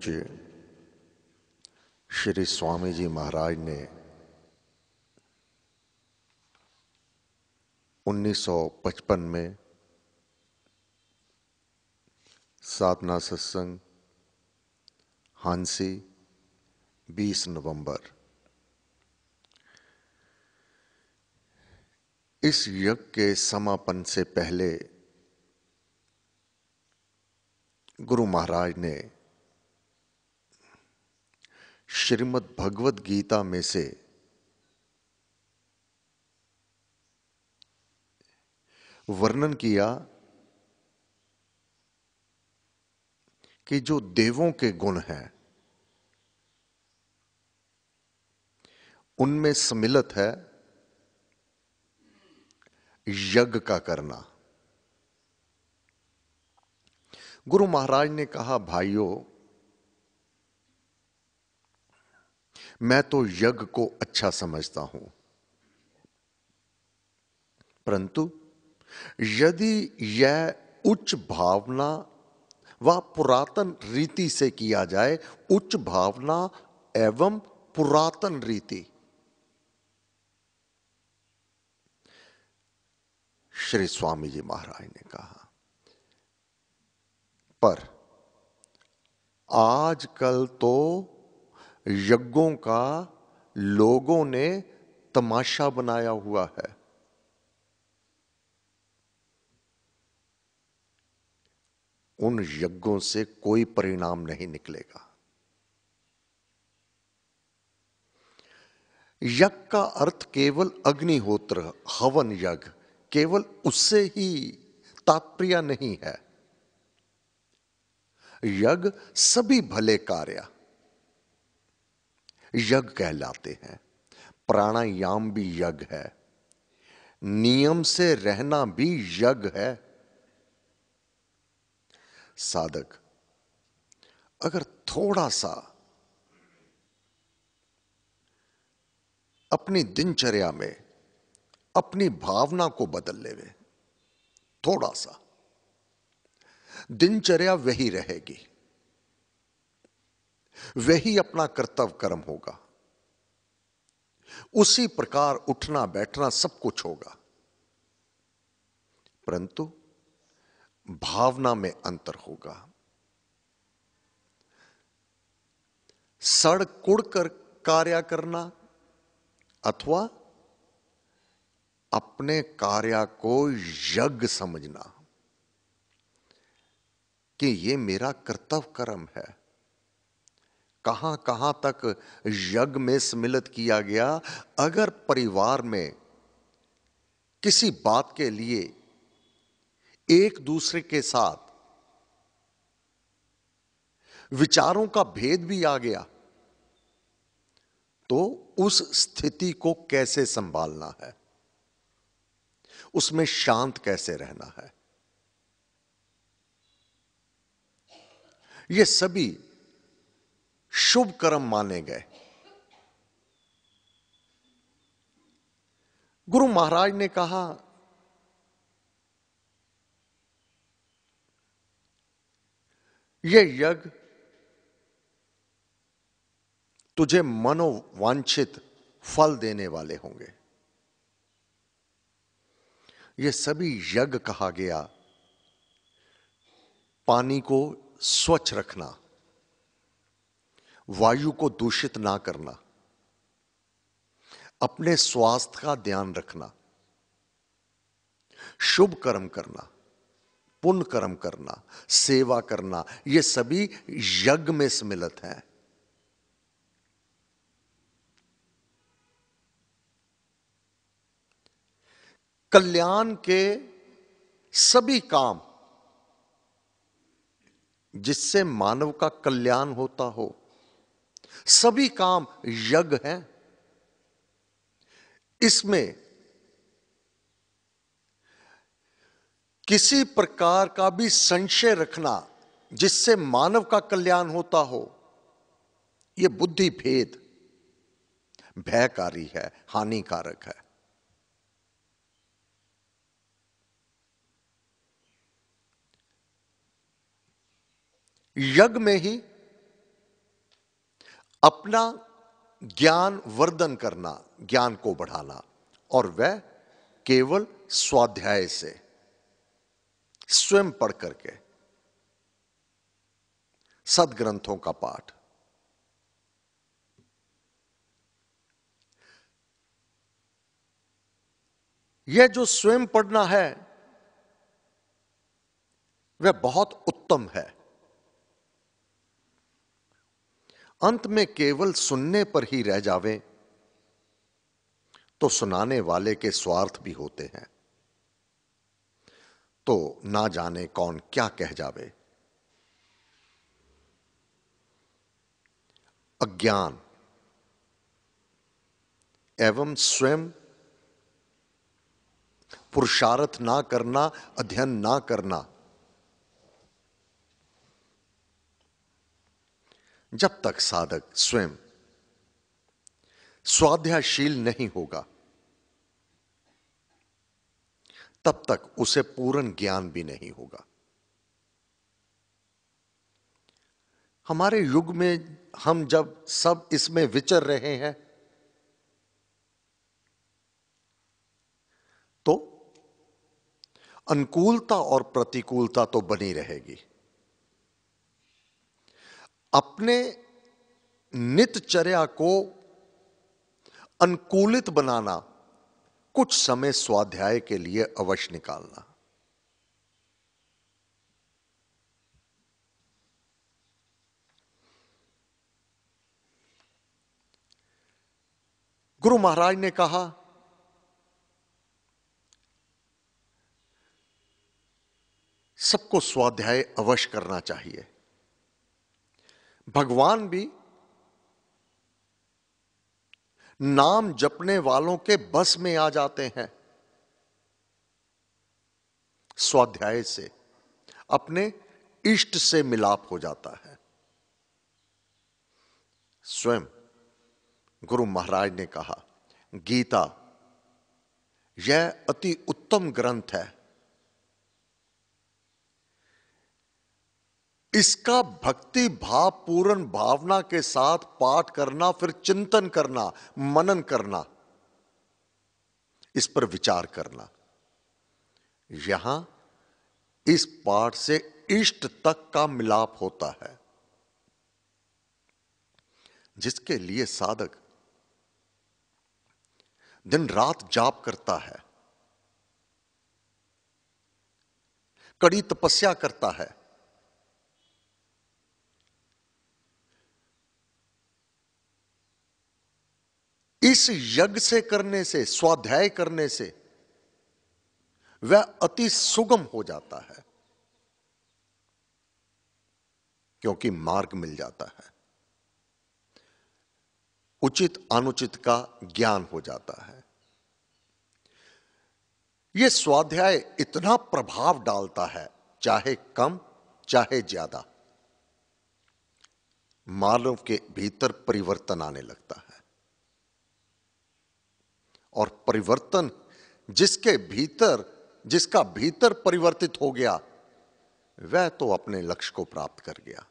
जी श्री स्वामी जी महाराज ने 1955 में साधना सत्संग हांसी 20 नवंबर। इस यज्ञ के समापन से पहले गुरु महाराज ने श्रीमद् भगवत गीता में से वर्णन किया कि जो देवों के गुण हैं, उनमें सम्मिलित है यज्ञ का करना। गुरु महाराज ने कहा, भाइयों मैं तो यज्ञ को अच्छा समझता हूँ। परंतु यदि यह उच्च भावना व पुरातन रीति से किया जाए, उच्च भावना एवं पुरातन रीति। श्री स्वामी जी महाराज ने कहा, पर आजकल तो यज्ञों का लोगों ने तमाशा बनाया हुआ है। उन यज्ञों से कोई परिणाम नहीं निकलेगा। यज्ञ का अर्थ केवल अग्निहोत्र, हवन यज्ञ, केवल उससे ही तात्पर्य नहीं है। यज्ञ सभी भले कार्य यज्ञ कहलाते हैं। प्राणायाम भी यज्ञ है। नियम से रहना भी यज्ञ है। साधक, अगर थोड़ा सा अपनी दिनचर्या में अपनी भावना को बदल लेवे थोड़ा सा दिनचर्या वही रहेगी। वही अपना कर्तव्य कर्म होगा। उसी प्रकार उठना, बैठना सब कुछ होगा। परंतु भावना में अंतर होगा। सड़ कुड़ कर कार्य करना अथवा अपने कार्य को यज्ञ समझना कि ये मेरा कर्तव्य कर्म है। कहाँ कहाँ तक यज्ञ में सम्मिलित किया गया? अगर परिवार में किसी बात के लिए एक दूसरे के साथ विचारों का भेद भी आ गया तो उस स्थिति को कैसे संभालना है? उसमें शांत कैसे रहना है? ये सभी शुभ कर्म माने गए। गुरु महाराज ने कहा यह यज्ञ तुझे मनोवांछित फल देने वाले होंगे। ये सभी यज्ञ कहा गया, पानी को स्वच्छ रखना। वायु को दूषित ना करना, अपने स्वास्थ्य का ध्यान रखना, शुभ कर्म करना, पुण्य कर्म करना, सेवा करना, ये सभी यज्ञ में सम्मिलित है। कल्याण के सभी काम जिससे मानव का कल्याण होता हो सभी काम यज्ञ हैं। इसमें किसी प्रकार का भी संशय रखना जिससे मानव का कल्याण होता हो यह बुद्धि भेद भयकारी है, हानिकारक है। यज्ञ में ही अपना ज्ञान वर्धन करना, ज्ञान को बढ़ाना, और वह केवल स्वाध्याय से, स्वयं पढ़ करके, सदग्रंथों का पाठ। यह जो स्वयं पढ़ना है, वह बहुत उत्तम है। अंत में केवल सुनने पर ही रह जावे तो सुनाने वाले के स्वार्थ भी होते हैं। तो ना जाने कौन क्या कह जावे। अज्ञान एवं स्वयं पुरुषार्थ ना करना, अध्ययन ना करना जब तक साधक स्वयं स्वाध्यायशील नहीं होगा, तब तक उसे पूर्ण ज्ञान भी नहीं होगा। हमारे युग में हम जब सब इसमें विचर रहे हैं तो अनुकूलता और प्रतिकूलता तो बनी रहेगी। अपने नितचर्या को अनुकूलित बनाना, कुछ समय स्वाध्याय के लिए अवश्य निकालना। गुरु महाराज ने कहा, सबको स्वाध्याय अवश्य करना चाहिए। भगवान भी नाम जपने वालों के बस में आ जाते हैं। स्वाध्याय से अपने इष्ट से मिलाप हो जाता है। स्वयं गुरु महाराज ने कहा, गीता, यह अति उत्तम ग्रंथ है। इसका भक्ति भाव पूर्ण भावना के साथ पाठ करना, फिर चिंतन करना, मनन करना, इस पर विचार करना। यहाँ इस पाठ से इष्ट तक का मिलाप होता है, जिसके लिए साधक दिन रात जाप करता है, कड़ी तपस्या करता है। इस यज्ञ से करने से, स्वाध्याय करने से वह अति सुगम हो जाता है। क्योंकि मार्ग मिल जाता है। उचित अनुचित का ज्ञान हो जाता है। यह स्वाध्याय इतना प्रभाव डालता है, चाहे कम, चाहे ज़्यादा। मानव के भीतर परिवर्तन आने लगता है। और परिवर्तन जिसके भीतर, जिसका भीतर परिवर्तित हो गया, वह तो अपने लक्ष्य को प्राप्त कर गया।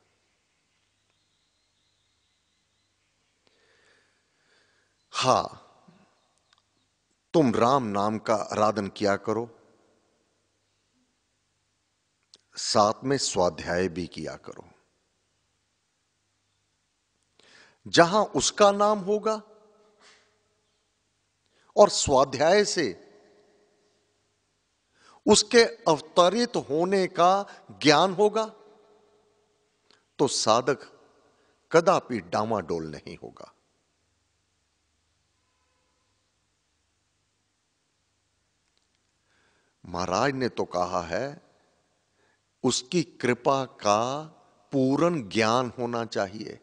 हा, तुम राम नाम का आराधन किया करो। साथ में स्वाध्याय भी किया करो। जहाँ उसका नाम होगा और स्वाध्याय से उसके अवतरित होने का ज्ञान होगा तो साधक कदापि डामाडोल नहीं होगा। महाराज ने तो कहा है, उसकी कृपा का पूर्ण ज्ञान होना चाहिए।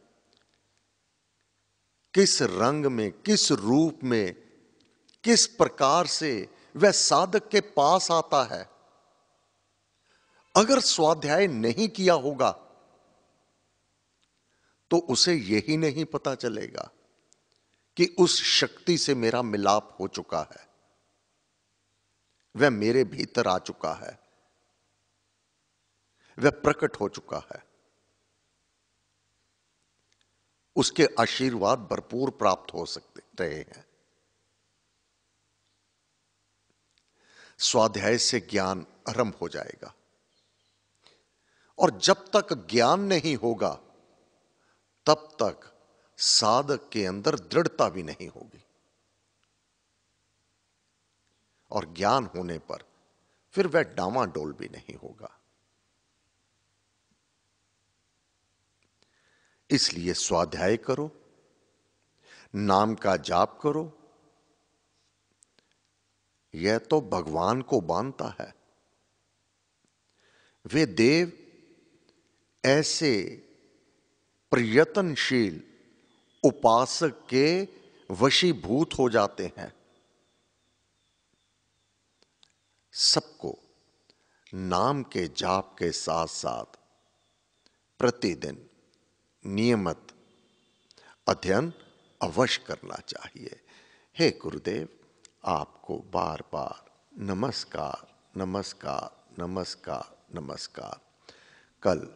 किस रंग में, किस रूप में किस प्रकार से वह साधक के पास आता है? अगर स्वाध्याय नहीं किया होगा तो उसे यही नहीं पता चलेगा कि उस शक्ति से मेरा मिलाप हो चुका है। वह मेरे भीतर आ चुका है। वह प्रकट हो चुका है। उसके आशीर्वाद भरपूर प्राप्त हो सकते रहे हैं। स्वाध्याय से ज्ञान आरंभ हो जाएगा। और जब तक ज्ञान नहीं होगा, तब तक साधक के अंदर दृढ़ता भी नहीं होगी। और ज्ञान होने पर फिर वह डामाडोल भी नहीं होगा। इसलिए स्वाध्याय करो, नाम का जाप करो यह तो भगवान को बांधता है। वे देव ऐसे प्रयत्नशील उपासक के वशीभूत हो जाते हैं। सबको नाम के जाप के साथ साथ प्रतिदिन नियमित अध्ययन अवश्य करना चाहिए। हे गुरुदेव आपको बार बार नमस्कार नमस्कार नमस्कार नमस्कार। कल